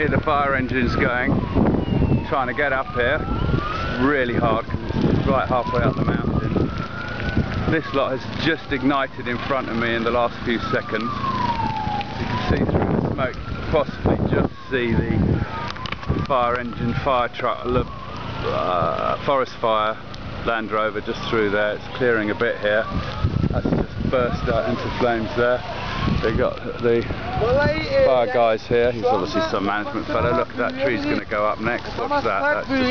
hear the fire engines going, trying to get up here. Really hard right halfway up the mountain. This lot has just ignited in front of me in the last few seconds. You can see through the smoke, possibly just see the fire engine, fire truck, uh, forest fire, Land Rover just through there. It's clearing a bit here. That's just burst out into flames there. They got the fire guys here. He's obviously some management fellow. Look, that tree's going to go up next. Watch that. That's just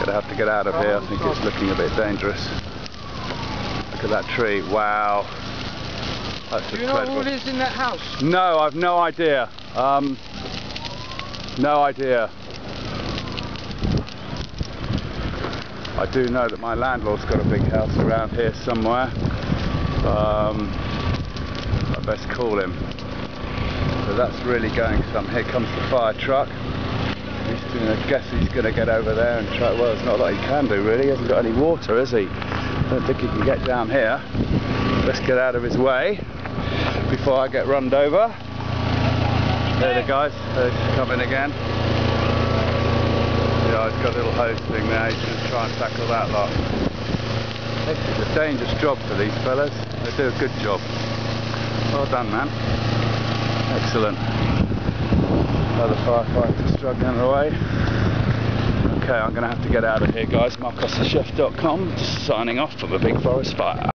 Gonna have to get out of here. I think it's looking a bit dangerous. Look at that tree. Wow. That's Do you know who lives in that house? No, I've no idea. Um, no idea. I do know that my landlord's got a big house around here somewhere. Um, I best call him. So that's really going some. Here comes the fire truck. He's gonna guess he's going to get over there and try. Well, it's not lot he can do really. He hasn't got any water, has he? I don't think he can get down here. Let's get out of his way before I get runned over. There the guys, they're coming again. He's got a little hose thing there, he's going to try and tackle that lot. This is a dangerous job for these fellas. They do a good job. Well done, man. Excellent. Other firefighters struggling away. Okay, I'm going to have to get out of here, guys. MarcosTheChef.com, signing off from a big forest fire.